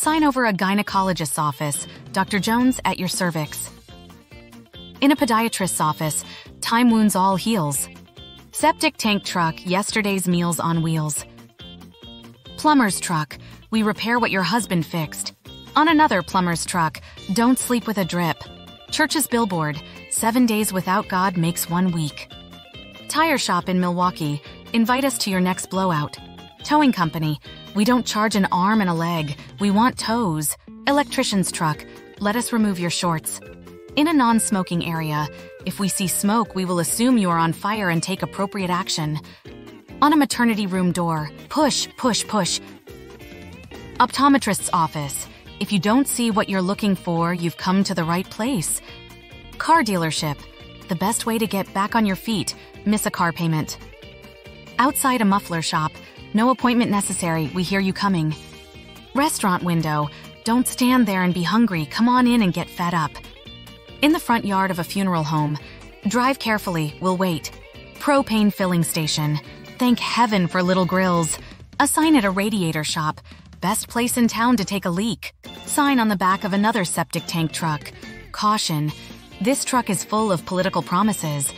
Sign over a gynecologist's office, Dr. Jones at your cervix. In a podiatrist's office, time wounds all heels. Septic tank truck, yesterday's meals on wheels. Plumber's truck, we repair what your husband fixed. On another plumber's truck, don't sleep with a drip. Church's billboard, seven days without God makes one weak. Tire shop in Milwaukee, invite us to your next blowout. Towing company, we don't charge an arm and a leg, we want toes. Electrician's truck, let us remove your shorts. In a non smoking area, if we see smoke, we will assume you are on fire and take appropriate action. On a maternity room door, push, push, push. Optometrist's office. If you don't see what you're looking for, you've come to the right place. Car dealership. The best way to get back on your feet, miss a car payment. Outside a muffler shop. No appointment necessary, we hear you coming. Restaurant window. Don't stand there and be hungry, come on in and get fed up. In the front yard of a funeral home. Drive carefully, we'll wait. Propane filling station. Thank heaven for little grills. A sign at a radiator shop. Best place in town to take a leak. Sign on the back of another septic tank truck. Caution. This truck is full of political promises.